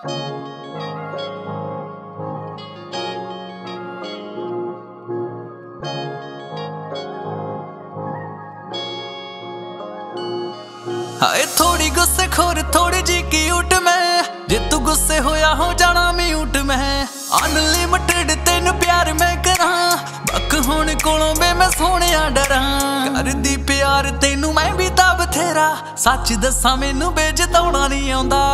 ਹਾਏ ਥੋੜੀ ਗੁੱਸੇ ਖੋਰ ਥੋੜੀ ਜੀ ਕਿਊਟ ਮੈਂ? ਜੇ ਤੂੰ ਗੁੱਸੇ ਹੋਇਆ ਹੋ ਜਾਣਾ ਮਿਊਟ ਮੈਂ। ਅਨਲਿਮਿਟਿਡ ਤੈਨੂੰ ਪਿਆਰ ਮੈਂ ਕਰਾਂ। ਬੱਕ ਹੋਣ ਕੋਲੋਂ ਬੇ ਮੈਂ ਸੋਹਣਿਆ ਡਰਾਂ। ਕਰਦੀ ਪਿਆਰ ਤੈਨੂੰ ਮੈਂ ਵੀ ਤਾਂ ਬਥੇਰਾ। ਸੱਚ ਦੱਸਾਂ ਮੈਨੂੰ ਬੇਜਤਾਉਣਾ ਨਹੀਂ ਆਉਂਦਾ।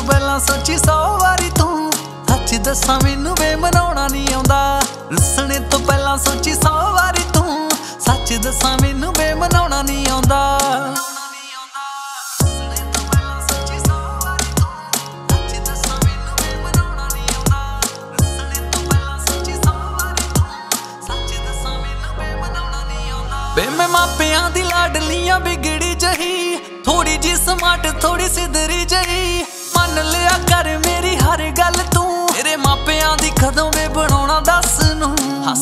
ਤੋਂ ਪਹਿਲਾਂ ਸੋਚੀ ਸੌ ਵਾਰੀ ਤੂੰ ਸੱਚ ਦੱਸਾਂ ਮੈਨੂੰ ਬੇ ਮਨਾਉਣਾ ਨਹੀਂ ਆਉਂਦਾ। ਰੁੱਸਣੇ ਤੋਂ ਪਹਿਲਾਂ ਸੋਚੀ ਸੌ ਵਾਰੀ ਤੂੰ ਸੱਚ ਦੱਸਾਂ ਮੈਨੂੰ ਬੇ ਮਨਾਉਣਾ ਨਹੀਂ ਆਉਂਦਾ। ਬੇ ਮੈਂ ਮਾਪਿਆਂ ਦੀ ਲਾਡਲੀਆਂ ਵਿਗੜੀ ਜਹੀ ਥੋੜੀ ਜੀ ਸਮਾਰਟ ਥੋੜੀ ਸਿਧਰੀ ਜਹੀ।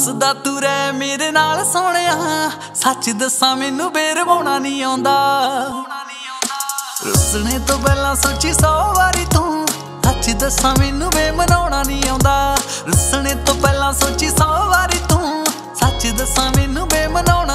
ਹੱਸਦਾ ਤੂੰ ਰਹਿ ਮੇਰੇ ਨਾਲ ਸੋਹਣਿਆ। ਸੱਚ ਦੱਸਾਂ ਮੈਨੂੰ ਬੇਰਵਾਉਣਾ ਨਹੀਂ ਆਉਂਦਾ। ਰੁੱਸਣੇ ਤੋਂ ਪਹਿਲਾਂ ਸੋਚੀ ਸੌ ਵਾਰੀ ਤੂੰ ਸੱਚ ਦੱਸਾਂ ਮੈਨੂੰ ਬੇਮਨਾਉਣਾ ਨਹੀਂ ਆਉਂਦਾ। ਰੁੱਸਣੇ ਤੋਂ ਪਹਿਲਾਂ ਸੋਚੀ ਸੌ ਵਾਰੀ ਤੂੰ ਸੱਚ ਦੱਸਾਂ ਮੈਨੂੰ ਬੇਮਨਾਉਣਾ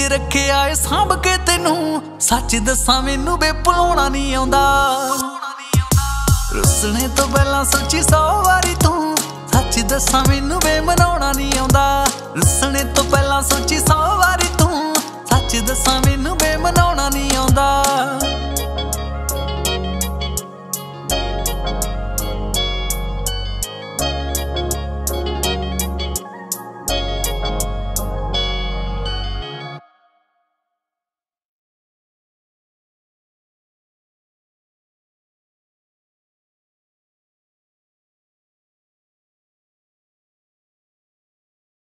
ਦਿਲ ਰੱਖਿਆ ਏ ਸਾਂਭ ਕੇ ਤੈਨੂੰ। ਸੱਚ ਦੱਸਾਂ ਮੈਨੂੰ ਬੇ ਭੁਲਾਉਣਾ ਨਹੀਂ ਆਉਂਦਾ। ਰੁੱਸਣੇ ਤੋਂ ਪਹਿਲਾਂ ਸੋਚੀ ਸੌ ਵਾਰੀ ਤੂੰ। ਸੱਚ ਦੱਸਾਂ ਮੈਨੂੰ ਬੇ ਮਨਾਉਣਾ ਨਹੀਂ ਆਉਂਦਾ। ਰੁੱਸਣੇ ਤੋਂ ਪਹਿਲਾਂ ਸੋਚੀ ਸੌ ਵਾਰੀ ਤੂੰ। ਸੱਚ ਦੱਸਾਂ ਮੈਨੂੰ ਬੇ ਮਨਾਉਣਾ